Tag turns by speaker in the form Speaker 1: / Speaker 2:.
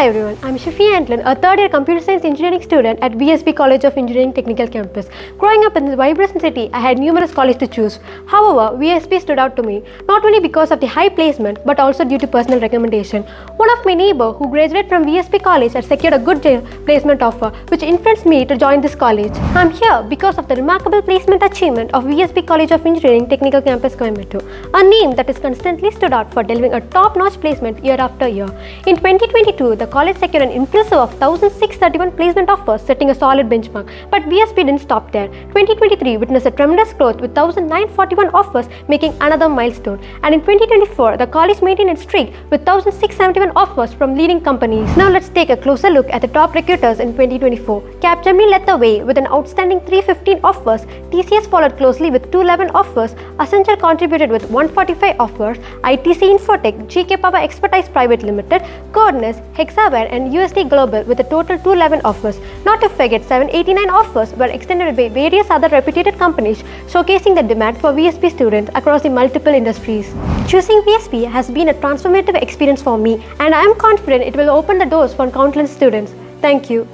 Speaker 1: Hi everyone, I'm Shafi Antlin, a third year computer science engineering student at VSB College of Engineering Technical Campus. Growing up in this vibrant city, I had numerous colleges to choose. However, VSB stood out to me, not only because of the high placement but also due to personal recommendation. One of my neighbor who graduated from VSB College had secured a good placement offer, which influenced me to join this college. I'm here because of the remarkable placement achievement of VSB College of Engineering Technical Campus Coimbatore, a name that is constantly stood out for delivering a top-notch placement year after year. In 2022, the college secured an impressive of 1,631 placement offers, setting a solid benchmark. But VSB didn't stop there. 2023 witnessed a tremendous growth with 1,941 offers, making another milestone. And in 2024, the college maintained its streak with 1,671 offers from leading companies. Now let's take a closer look at the top recruiters in 2024. Capgemini led the way with an outstanding 315 offers. TCS followed closely with 211 offers. Accenture contributed with 145 offers. ITC Infotech, GK Power Expertise Private Limited, Cordness, Hexaware, and UST Global with a total 211 offers. Not to forget, 789 offers were extended by various other reputed companies, showcasing the demand for VSB students across the multiple industries. Choosing VSB has been a transformative experience for me, and I am confident it will open the doors for countless students. Thank you.